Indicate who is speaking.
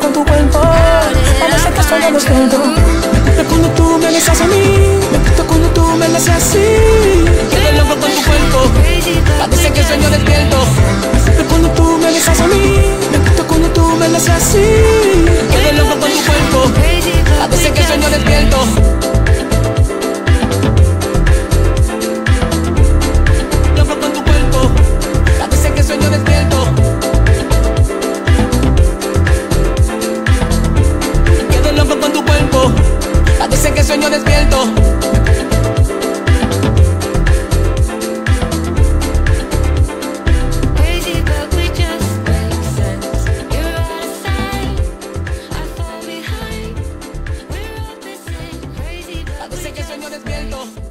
Speaker 1: con tu cuerpo. A veces que solo los dedos Me cuando tú me besas a mí. Me cuando tú me besas así. sueño despierto. Despierto.